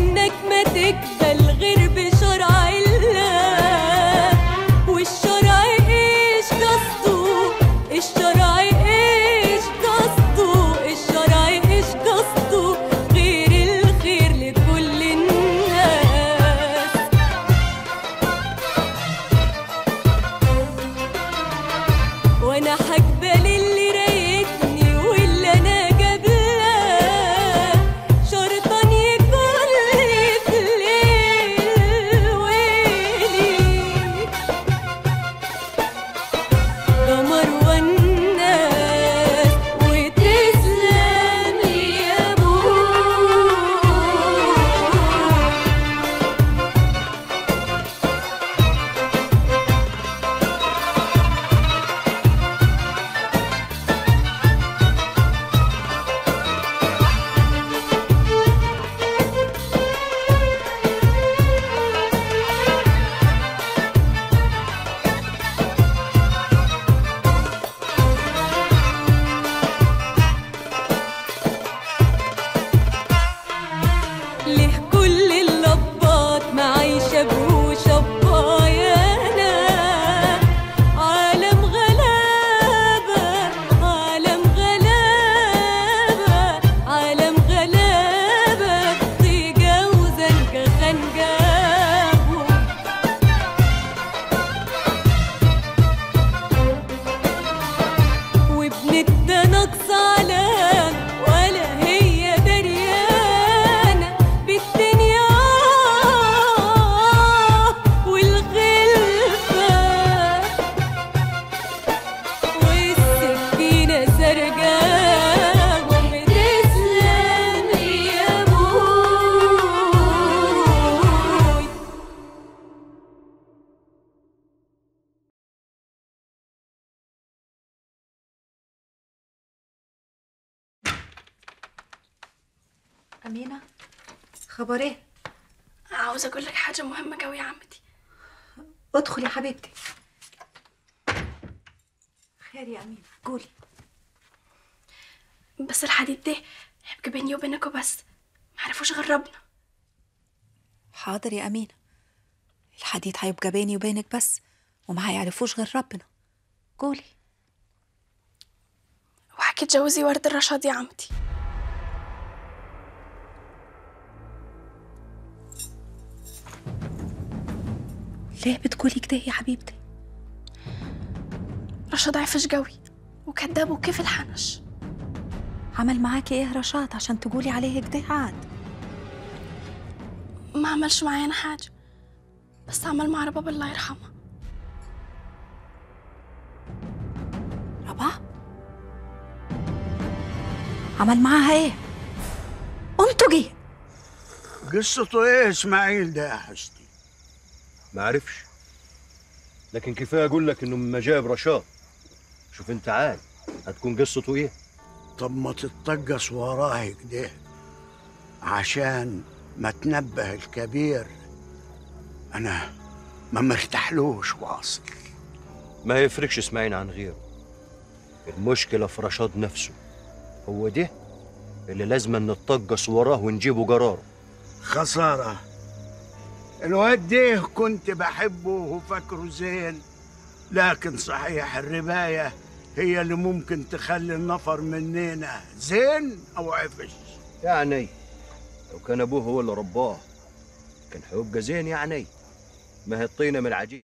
إنك ما تقبل غير بش أمينة خبر إيه؟ عاوزة أقول لك حاجة مهمة قوي يا عمتي. ادخل يا حبيبتي. خير يا أمينة قولي. بس الحديد ده يبقى بيني وبينك وبس معرفوش غير ربنا. حاضر يا أمينة. الحديد هيبقى بيني وبينك بس وما هيعرفوش غير ربنا. قولي. وحكي تجوزي ورد الرشاد يا عمتي. ليه بتقولي كده يا حبيبتي؟ رشاد عفش قوي وكذاب وكيف الحنش؟ عمل معاكي إيه رشاد عشان تقولي عليه كده عاد؟ ما عملش معايا أنا حاجة بس عمل مع رباب الله يرحمها ربا عمل معاها إيه؟ انتجي قصته إيه اسماعيل ده يا حسني ما عرفش. لكن كفاية أقول لك إنه من مجايب رشاد شوف أنت عال هتكون قصته إيه؟ طب ما تتطقص وراه كده عشان ما تنبه الكبير. أنا ما مرتاحلوش واصل. ما يفرقش اسماعيل عن غيره. المشكلة في رشاد نفسه. هو ده اللي لازم نتطقص وراه ونجيبه قراره. خسارة. الواد ده كنت بحبه وفاكره زين لكن صحيح الرباية هي اللي ممكن تخلي النفر مننا. زين أو عفش؟ يعني لو كان أبوه هو اللي رباه كان هيبقى زين يعني. ما هي الطينة من العجيب.